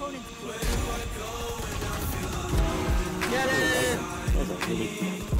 opponent. Get it!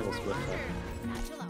I was with.